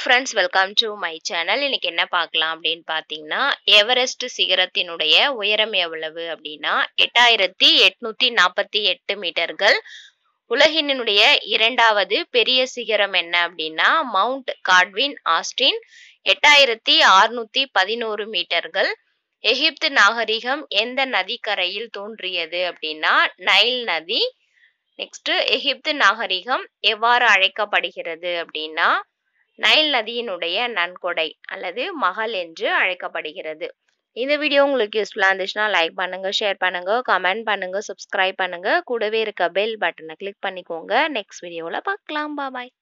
Friends welcome to my channel இன்னைக்கு என்ன பார்க்கலாம் அப்படின்னு பார்த்தீங்கன்னா எவரெஸ்ட் சிகரத்தினுடைய உயரம் எவ்வளவு அப்படின்னா எட்டாயிரத்தி எட்நூத்தி நாற்பத்தி எட்டு மீட்டர்கள். உலகினுடைய இரண்டாவது பெரிய சிகரம் என்ன அப்படின்னா மவுண்ட் காட்வின் ஆஸ்டின் எட்டாயிரத்தி அறுநூத்தி பதினோரு மீட்டர்கள். எகிப்து நாகரிகம் எந்த நதிக்கரையில் தோன்றியது அப்படின்னா நைல் நதி. நெக்ஸ்ட் எகிப்து நாகரிகம் எவ்வாறு அழைக்கப்படுகிறது அப்படின்னா நைல் நதியினுடைய நன்கொடை அல்லது மகள் என்று அழைக்கப்படுகிறது. இந்த வீடியோ உங்களுக்கு யூஸ்ஃபுல்லாக இருந்துச்சுன்னா லைக் பண்ணுங்க ஷேர் பண்ணுங்க கமெண்ட் பண்ணுங்க சப்ஸ்கிரைப் பண்ணுங்க. கூடவே இருக்க பெல் பட்டனை கிளிக் பண்ணிக்கோங்க. நெக்ஸ்ட் வீடியோவில் பார்க்கலாம். பாய்